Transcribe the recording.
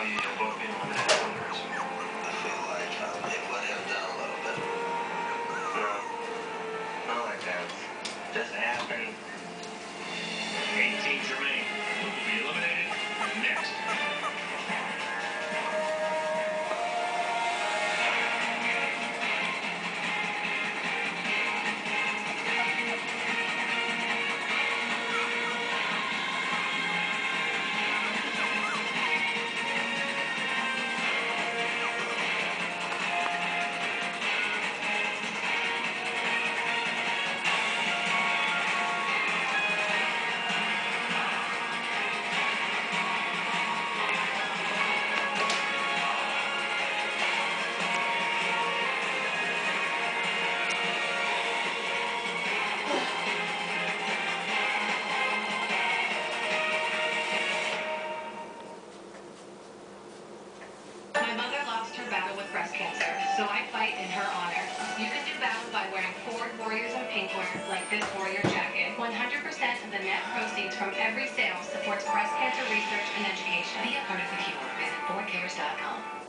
both be eliminated from the. I feel like um, it would have done a little bit. No. Not like that. Doesn't happen. 18 her battle with breast cancer, so I fight in her honor. You can do battle by wearing Ford Warriors in pink wear, like this warrior jacket. 100% of the net proceeds from every sale supports breast cancer research and education. Be a part of the cure. Visit FordCares.com.